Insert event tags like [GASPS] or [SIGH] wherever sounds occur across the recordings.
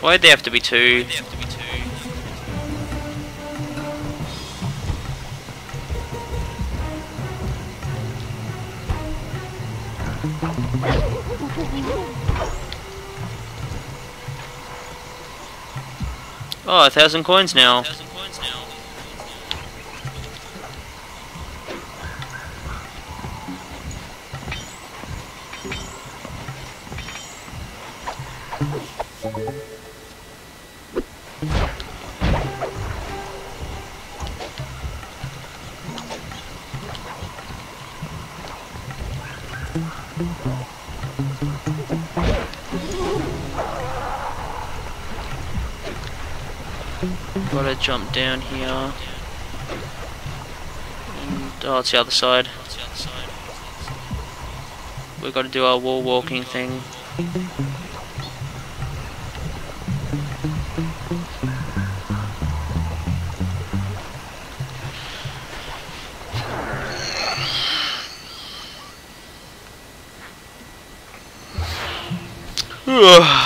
Why'd there have to be two? Oh, a thousand coins now. Jump down here. And, oh, it's the other side. We've got to do our wall walking thing. [SIGHS] According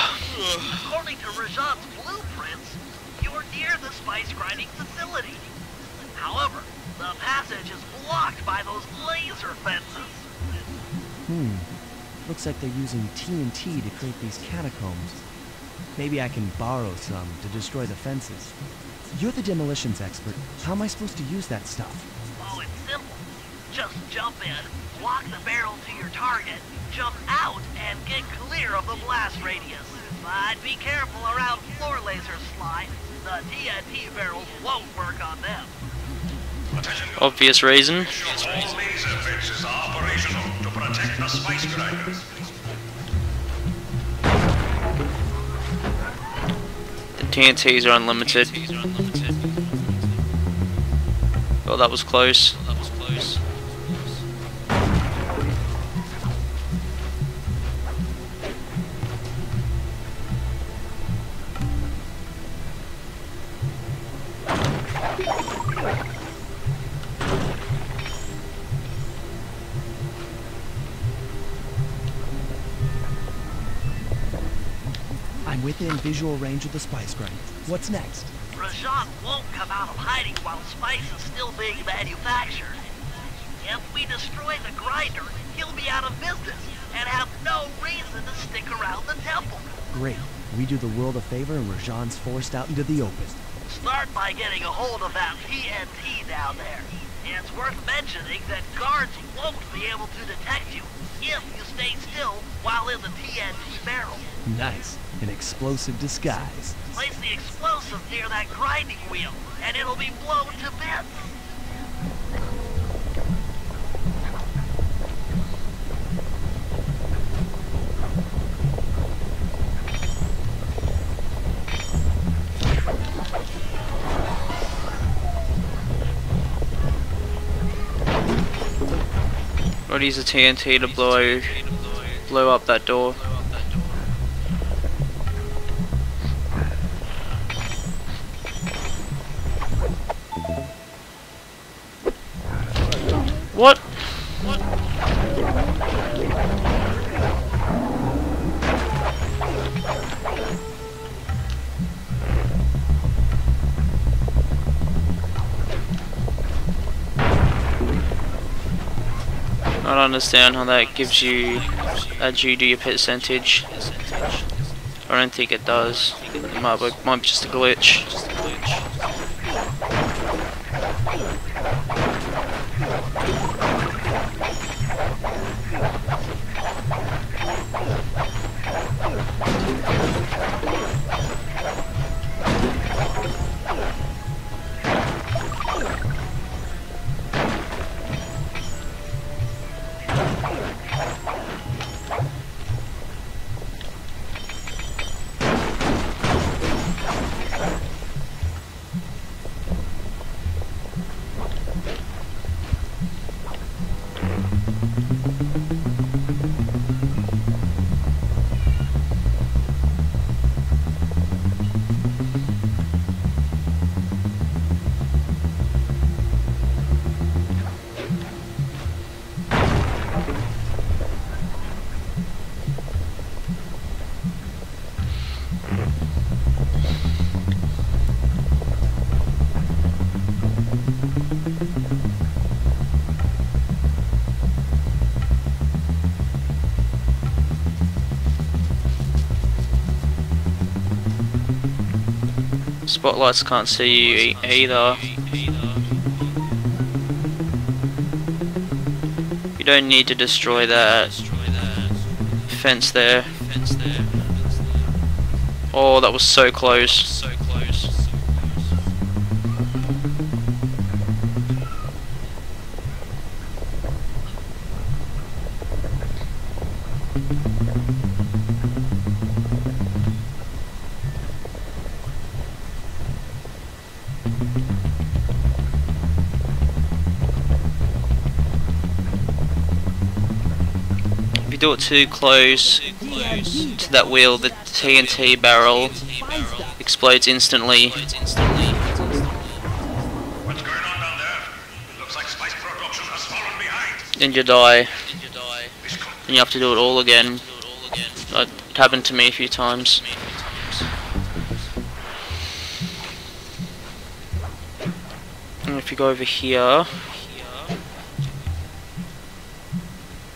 using TNT to create these catacombs. Maybe I can borrow some to destroy the fences. You're the demolitions expert. How am I supposed to use that stuff? Oh, it's simple. Just jump in, lock the barrel to your target, jump out, and get clear of the blast radius. But be careful around floor laser slide. The TNT barrels won't work on them. Obvious reason. All laser fences are operational to protect the spice grinders. TNTs are unlimited. Oh, that was close. I'm within visual range of the spice grind. What's next? Rajan won't come out of hiding while spice is still being manufactured. If we destroy the grinder, he'll be out of business and have no reason to stick around the temple. Great. We do the world a favor and Rajan's forced out into the open. Start by getting a hold of that TNT down there. It's worth mentioning that guards won't be able to detect you if you stay still while in the TNT barrel. Nice. An explosive disguise. Place the explosive near that grinding wheel, and it'll be blown to bits. Use the TNT to blow, blow up that door. Understand how that gives you adds you your percentage. I don't think it does. It might be, might be just a glitch. Spotlights can't see you either. You don't need to destroy that fence there. Oh, that was so close. Do it too close to that wheel, the TNT barrel explodes instantly. What's going on down there? Looks like spice production has fallen behind. and you die, and you have to do it all again. That happened to me a few times. And if you go over here,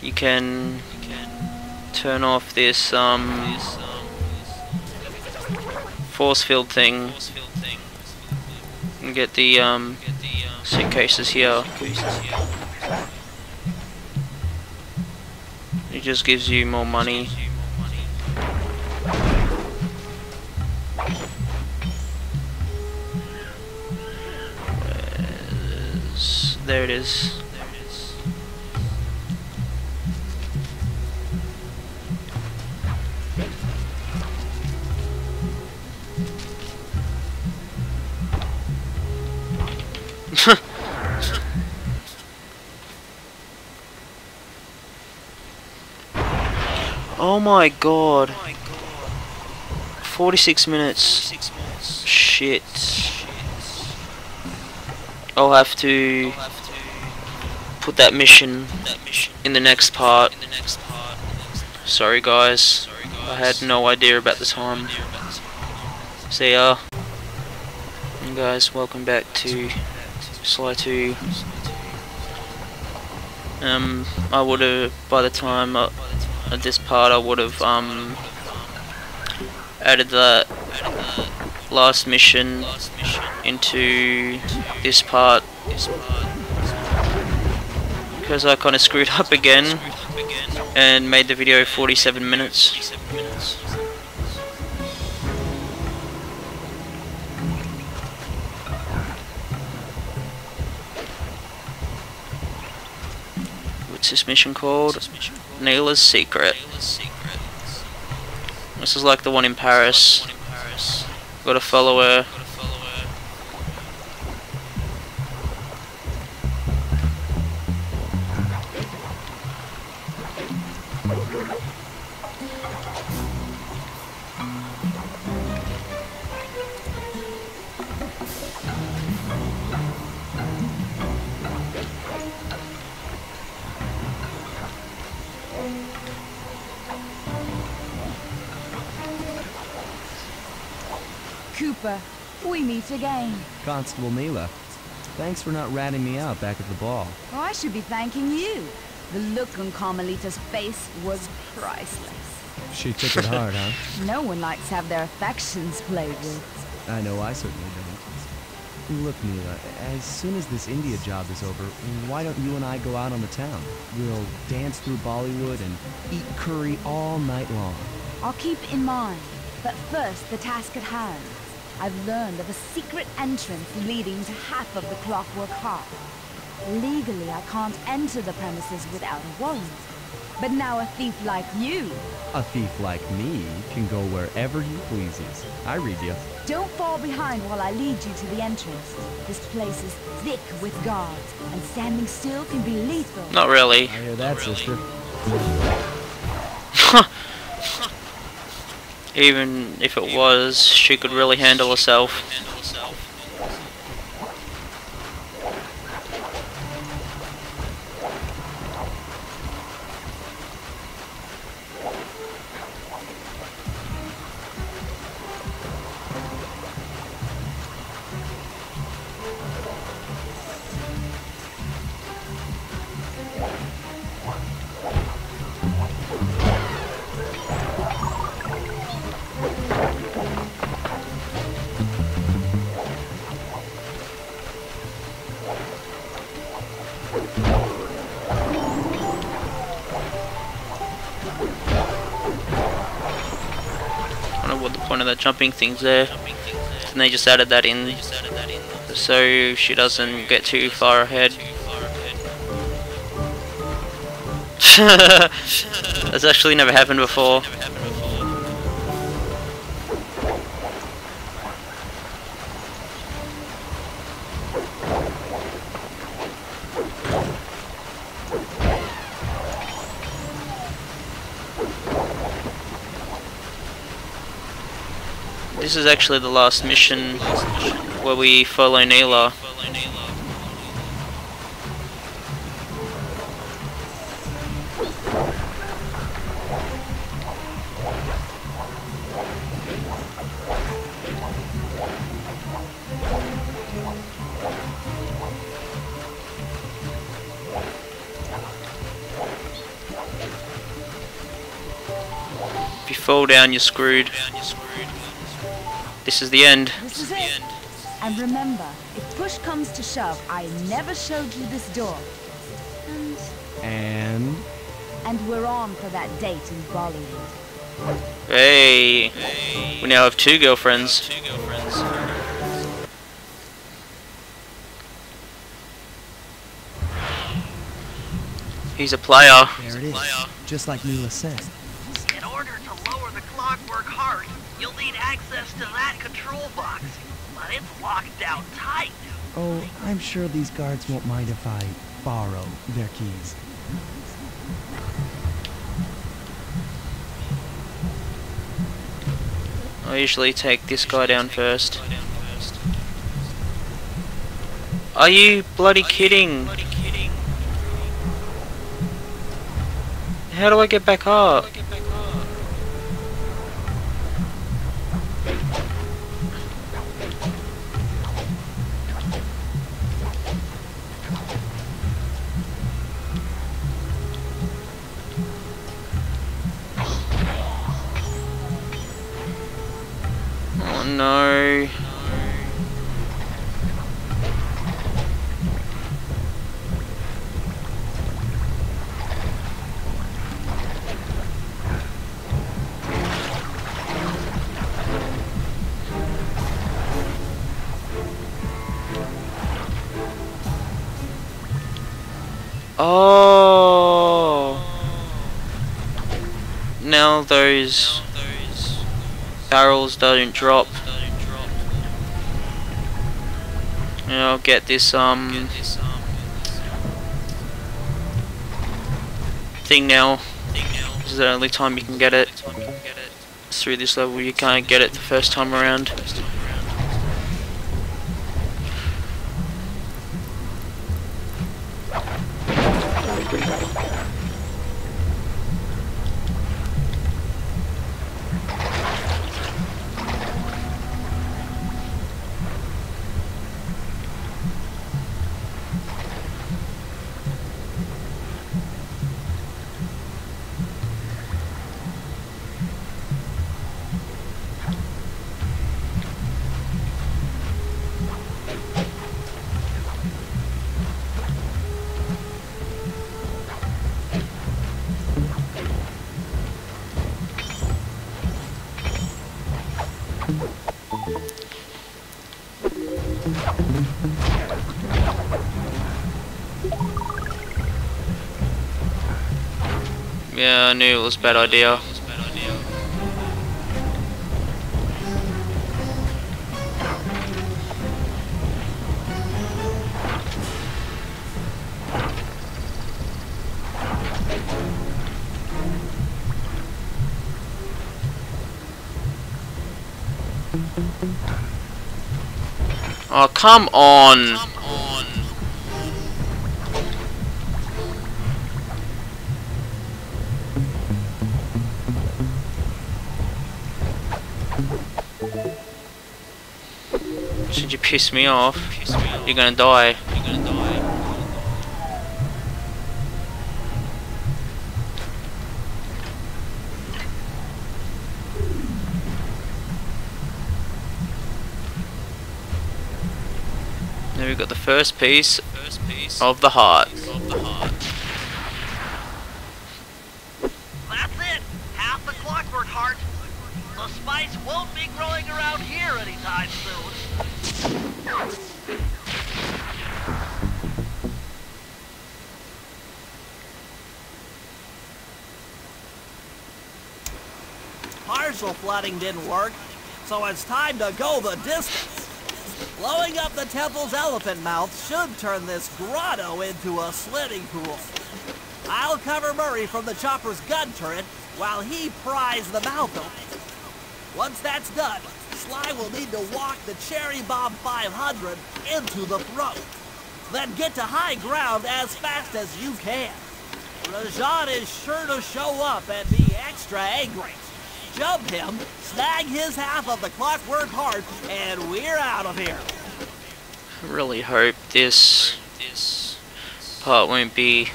you can turn off this um, force field thing and get the um, suitcases here. It just gives you more money. There it is. My god. 46 minutes. Shit. I'll have to put that mission in the next part. Sorry guys. I had no idea about the time. See ya. And guys, welcome back to Sly 2. Um, I would have, by the time at this part, I would have um added the last mission into this part because I kind of screwed up again and made the video 47 minutes. What's this mission called? Neyla's Secret. This is like the one in Paris. Gotta follow her. Cooper, we meet again. Constable Neyla, thanks for not ratting me out back at the ball. Oh, I should be thanking you. The look on Carmelita's face was priceless. She took it hard, huh? [LAUGHS] No one likes to have their affections played with. I know I certainly don't. Look, Neyla, as soon as this India job is over, why don't you and I go out on the town? We'll dance through Bollywood and eat curry all night long. I'll keep it in mind. But first, the task at hand. I've learned of a secret entrance leading to half of the Clockwork Heart. Legally, I can't enter the premises without a warrant. But now a thief like you, A thief like me can go wherever he pleases. I read you. don't fall behind while I lead you to the entrance. This place is thick with guards, and standing still can be lethal. Not really. I hear that, sister. [LAUGHS] [LAUGHS] Even if it was, she could really handle herself. Jumping things there. And they just added that in so she doesn't get too far ahead. [LAUGHS] That's actually never happened before. This is actually the last mission where we follow Neyla. If you fall down, you're screwed. This is the end. This is it. And remember, if push comes to shove, I never showed you this door. And, And and we're on for that date in Bollywood. Hey, hey. we now have two girlfriends. He's a player. there it is. Just like Neyla said. It's locked down tight. Oh, I'm sure these guards won't mind if I borrow their keys. I usually take this guy down first. Are you bloody kidding? How do I get back up? Oh no. Oh. Now those barrels don't drop. I'll get this um thing now. This is the only time you can get it. It's through this level you can't get it the first time around. Knew it was a bad idea. Oh, come on! Should you piss me off? You're gonna die. Now we've got the first piece of the heart. Didn't work, so it's time to go the distance. Blowing up the temple's elephant mouth should turn this grotto into a swimming pool. I'll cover Murray from the chopper's gun turret while he pries the mouth open. Once that's done, Sly will need to walk the Cherry Bomb 500 into the throat. Then get to high ground as fast as you can. Rajan is sure to show up and be extra angry. Jump him, snag his half of the clockwork heart, and we're out of here. I really hope this part won't be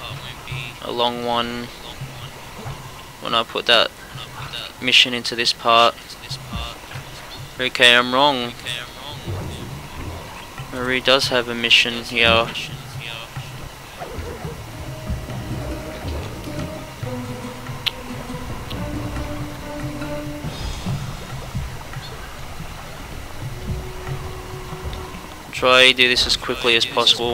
a long one when I put that mission into this part. Okay, I'm wrong. Murray does have a mission here. Try do this as quickly as possible.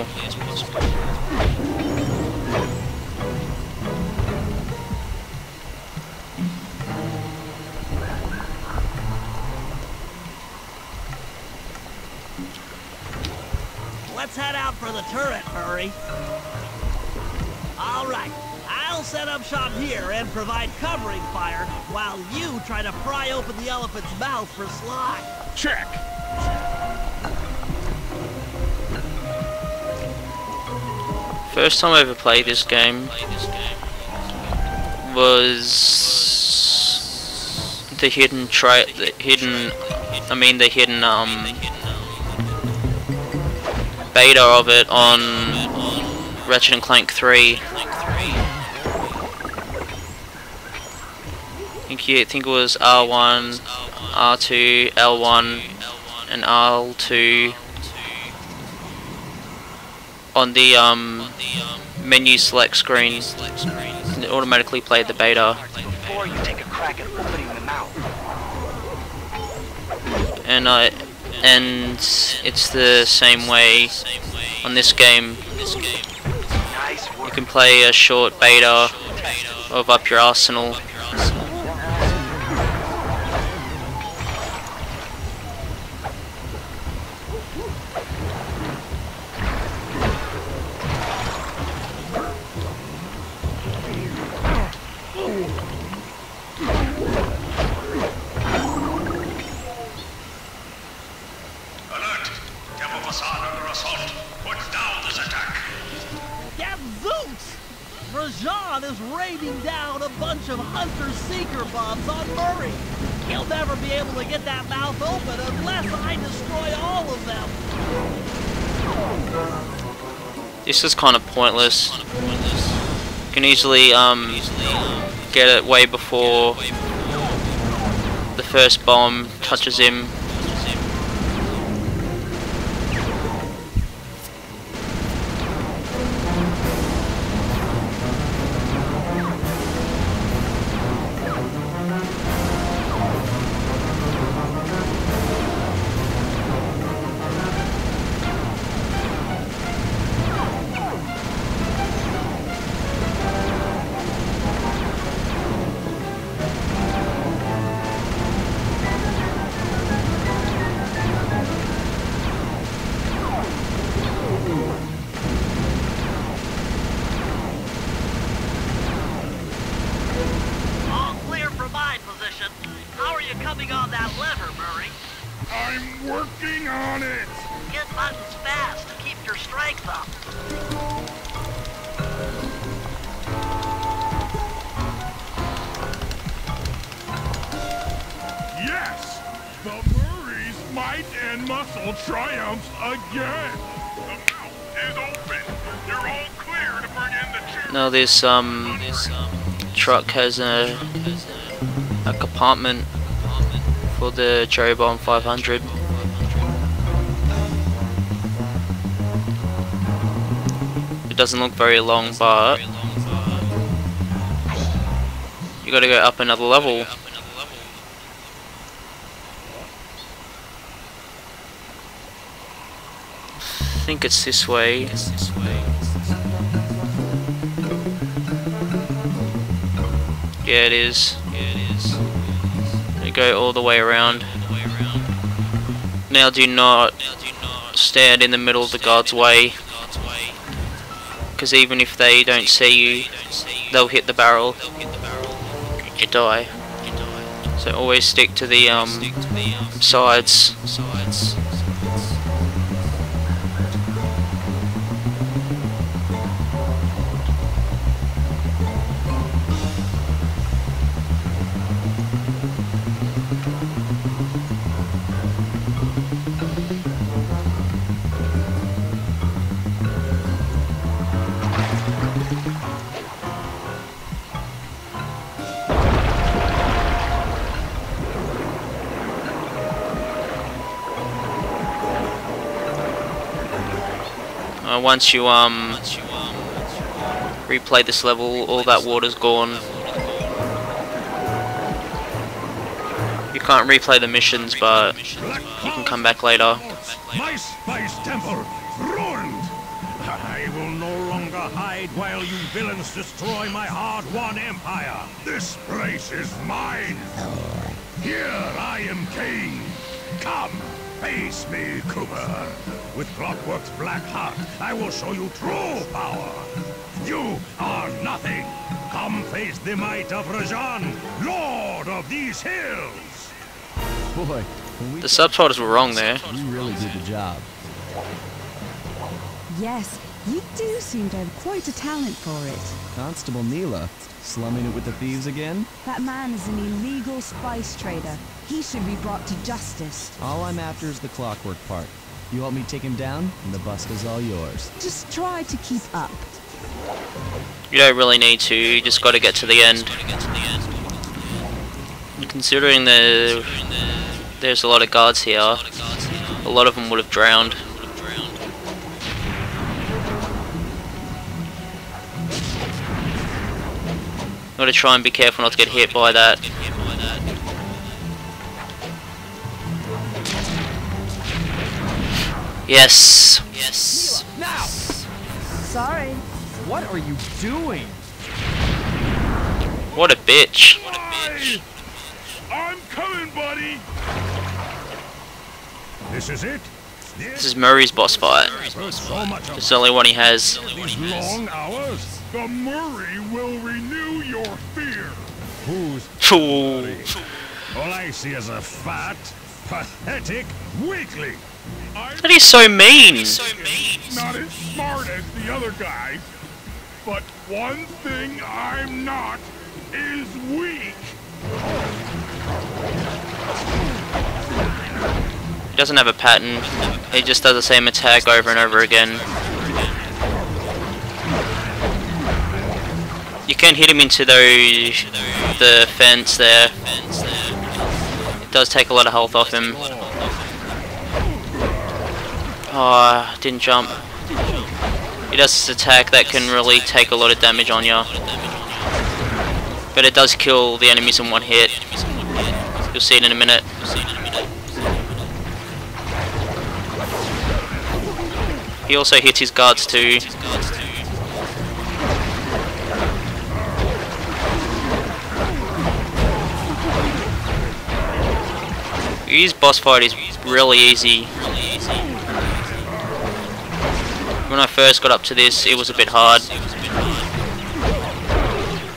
Let's head out for the turret, Murray. All right. I'll set up shop here and provide covering fire while you try to pry open the elephant's mouth for Sly. Check. First time I ever played this game was the hidden try the hidden I mean the hidden um beta of it on Ratchet and Clank 3. I think, you, I think it was R1, R2, L1, and R2 on the um, menu select screen. It automatically played the beta. Before you take a crack at opening the mouth. and I and it's the same way on this game. You can play a short beta of Up Your Arsenal. This is kind of pointless. You can easily um get it way before the first bomb touches him. know this um truck has a a compartment for the Cherry Bomb 500. It doesn't look very long, but you got to go up another level. I think it's this way. Yeah, it is. Yeah, it is. You go all the way around. Now do not stand in the middle of the guard's way. Because even if they don't see you, they'll hit the barrel. You die. So always stick to the um, sides. Uh, once you um replay this level, all that water's gone. You can't replay the missions, but you can come back later. My spice temple ruined. I will no longer hide while you villains destroy my hard-won empire. This place is mine. Here I am king. Come, face me, Cooper. With Clockwork's black heart, I will show you true power. You are nothing. Come face the might of Rajan, Lord of these hills. Boy, The subtitles were wrong there. you really did the job. Yes, you do seem to have quite a talent for it. Constable Neyla, slumming it with the thieves again? That man is an illegal spice trader. He should be brought to justice. All I'm after is the clockwork part. You help me take him down, and the bust is all yours. Just try to keep up. You don't really need to, you just gotta get to the end. Considering the there's a lot of guards here, a lot of them would have drowned. Gotta try and be careful not to get hit by that. Yes. Yes. Sorry. What are you doing? What a bitch. Aye. I'm coming, buddy. This is it. This is Murray's boss fight. I've heard so much of It's the only one he has. these long hours. The Murray will renew your fear. Who's Fool. all I see is a fat, pathetic weakling. I'm That is so mean. not as smart as the other guys, but one thing I'm not is weak. He doesn't have a pattern. He just does the same attack over and over again. You can hit him into the the fence there. It does take a lot of health off him. Oh, didn't jump. He does this attack that can really take a lot of damage on you. But it does kill the enemies in one hit. You'll see it in a minute. He also hits his guards too. His boss fight is really easy. When I first got up to this, it was a bit hard.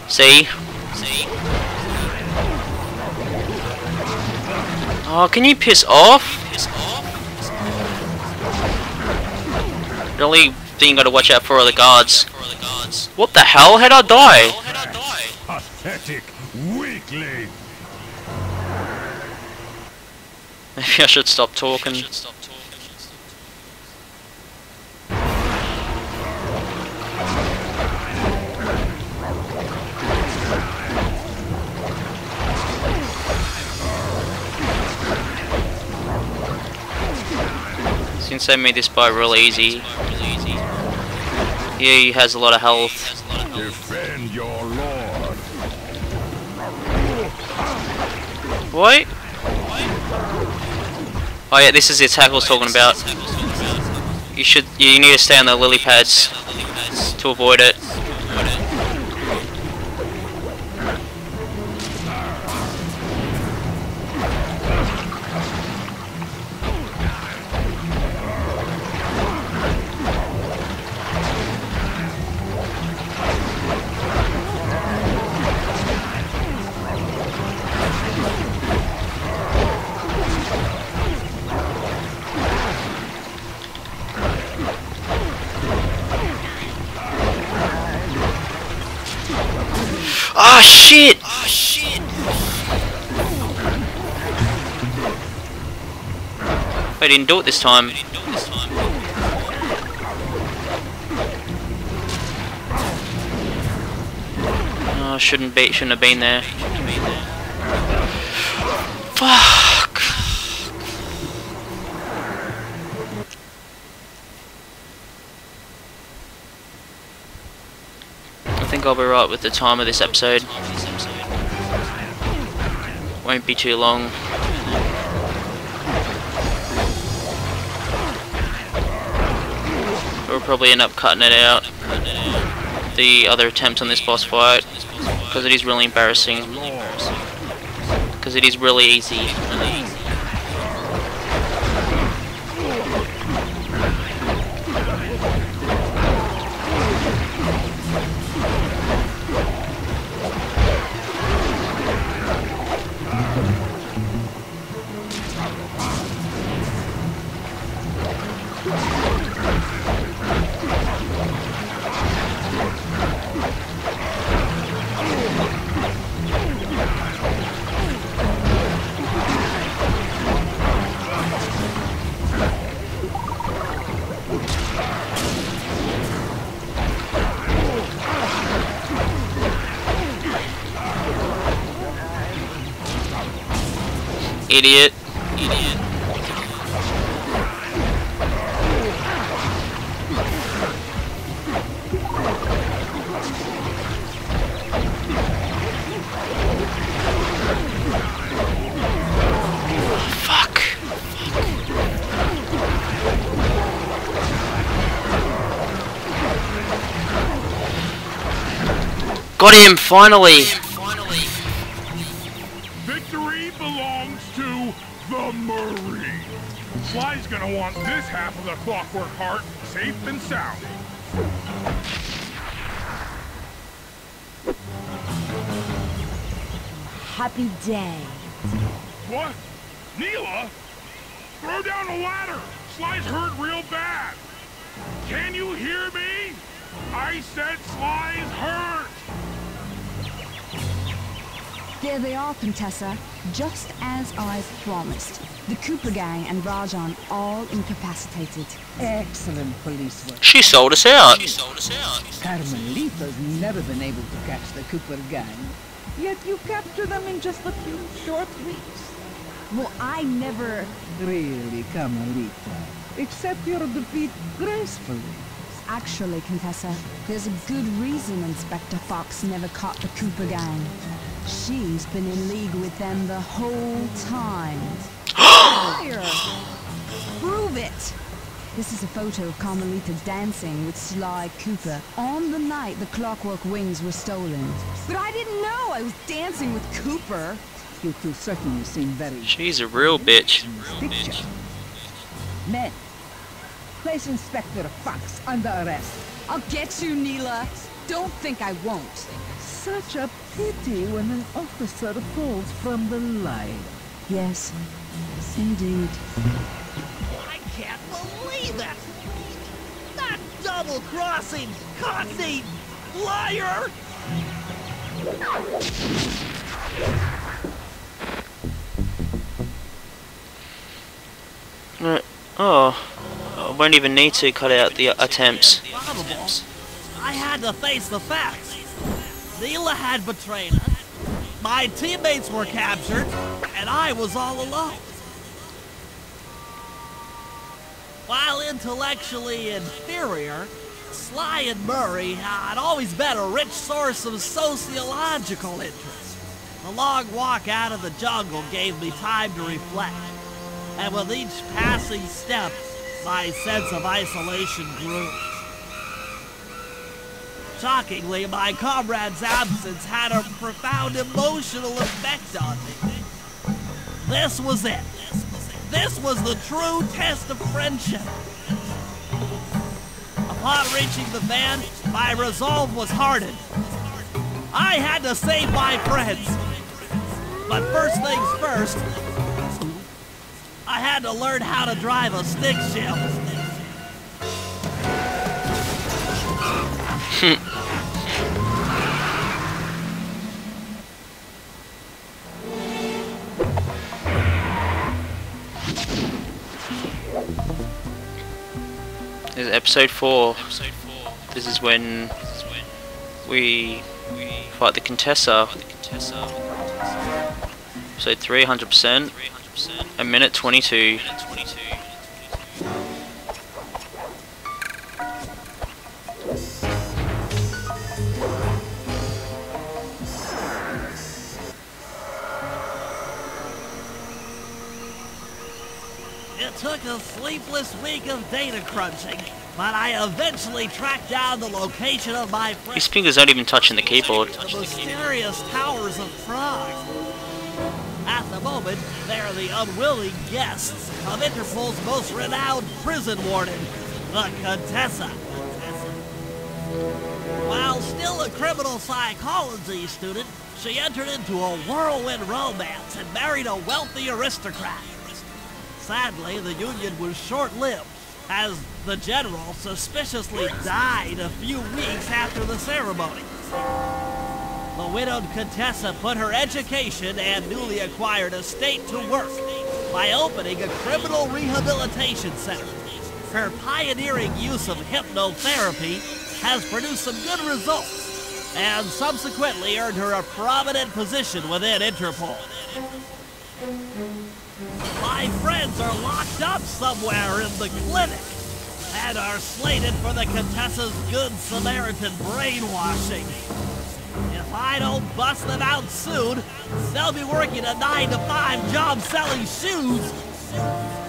See? Oh, can you piss off? Really thing you gotta watch out for are the guards. What the hell? How'd I die? Pathetic Maybe I should stop talking. Since they made this fight real easy, he has a lot of health. Defend your lord. What? Oh yeah, this is the attack I was talking about. You should. You need to stay on the lily pads to avoid it. Shit! Ah shit! I didn't do it this time. Oh, shouldn't be. Shouldn't have been there. Fuck. I think I'll be right with the time of this episode. Won't be too long. We'll probably end up cutting it out. The other attempt on this boss fight. Because it is really embarrassing. Because it is really easy. Idiot. Idiot. Got him finally. Day. What? Neyla? Throw down the ladder! Sly's hurt real bad! Can you hear me? I said Sly's hurt! There they are, Contessa. Just as I promised. The Cooper gang and Rajan all incapacitated. Excellent police work. She sold us out. Carmelita's never been able to catch the Cooper gang. Yet you captured them in just a few short weeks. Well, I never... Really, Carmelita. Accept your defeat gracefully. Actually, Contessa, there's a good reason Inspector Fox never caught the Cooper gang. She's been in league with them the whole time. [GASPS] Liar! Prove it! This is a photo of Carmelita dancing with Sly Cooper on the night the Clockwork Wings were stolen. But I didn't know I was dancing with Cooper. You two certainly seem very... She's a real bitch. Picture. Men, place Inspector Fox under arrest. I'll get you, Neyla. Don't think I won't. Such a pity when an officer falls from the line. Yes, indeed. Double-crossing, cockney liar! Right. Oh. I won't even need to cut out the attempts. I had to face the facts. Neyla had betrayed us. My teammates were captured, and I was all alone. Intellectually inferior, Sly and Murray had always been a rich source of sociological interest. The long walk out of the jungle gave me time to reflect, and with each passing step, my sense of isolation grew. Shockingly, my comrade's absence had a profound emotional effect on me. This was it. This was the true test of friendship. Upon reaching the van, my resolve was hardened. I had to save my friends. But first things first, I had to learn how to drive a stick shift. [LAUGHS] Episode four. This is when we fight the Contessa. Episode 300%. A minute 22. It took a sleepless week of data crunching, but I eventually tracked down the location of my friend. His fingers aren't even touching the keyboard. The mysterious towers of Prague. At the moment, they're the unwilling guests of Interpol's most renowned prison warden, the Contessa. While still a criminal psychology student, she entered into a whirlwind romance and married a wealthy aristocrat. Sadly, the union was short-lived, as the general suspiciously died a few weeks after the ceremony. The widowed Contessa put her education and newly acquired estate to work by opening a criminal rehabilitation center. Her pioneering use of hypnotherapy has produced some good results and subsequently earned her a prominent position within Interpol. My friends are locked up somewhere in the clinic and are slated for the Contessa's Good Samaritan brainwashing. If I don't bust them out soon, they'll be working a 9 to 5 job selling shoes,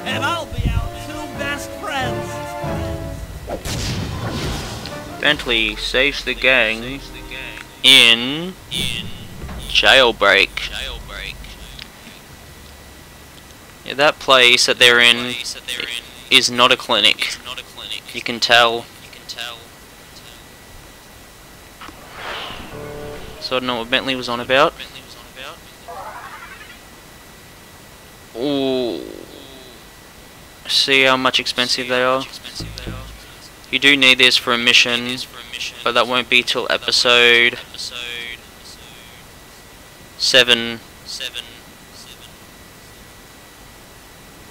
and I'll be our two best friends. Bentley saves the gang in jailbreak. Yeah, that place that they're in is not a clinic. You can tell. So I don't know what Bentley was on about. Ooh. See how much expensive they are. You do need this for a mission, but that won't be till episode seven.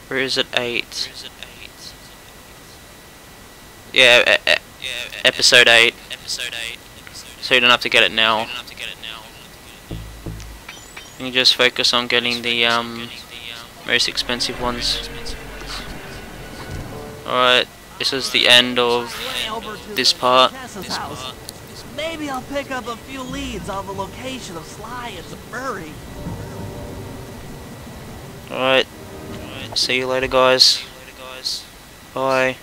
Where is it? Eight. Yeah, e- e- episode eight. So you don't have to get it now. You can just focus on getting the um most expensive ones. Alright, this is the end of Way over to this part. Maybe I'll pick up a few leads on the location of Sly and Murray. Alright. See you later guys. Bye.